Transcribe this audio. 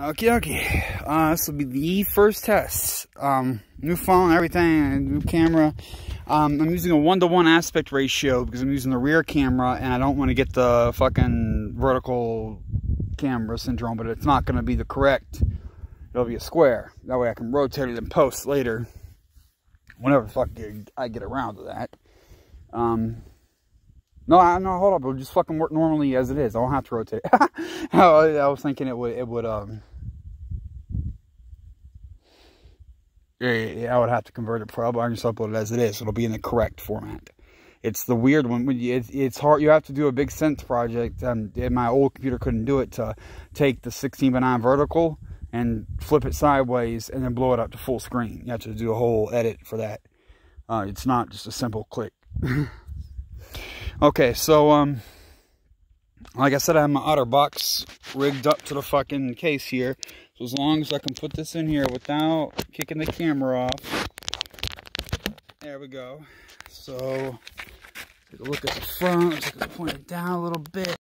Okay, okay. Uh, this will be the first test. Um, new phone, everything, new camera. Um, I'm using a one-to-one -one aspect ratio because I'm using the rear camera and I don't want to get the fucking vertical camera syndrome, but it's not going to be the correct. It'll be a square. That way I can rotate it and post later. Whenever the fuck I get around to that. Um, no, I, no, hold up. It'll just fucking work normally as it is. I don't have to rotate. I, I was thinking it would, it would, um, I would have to convert it probably. I just upload it as it is. It'll be in the correct format. It's the weird one. It's, it's hard. You have to do a big sense project. Um, my old computer couldn't do it to take the 16 by 9 vertical and flip it sideways and then blow it up to full screen. You have to do a whole edit for that. Uh, it's not just a simple click. Okay, so, um, like I said, I have my OtterBox rigged up to the fucking case here. So as long as I can put this in here without kicking the camera off. There we go. So, take a look at the front. Just point it down a little bit.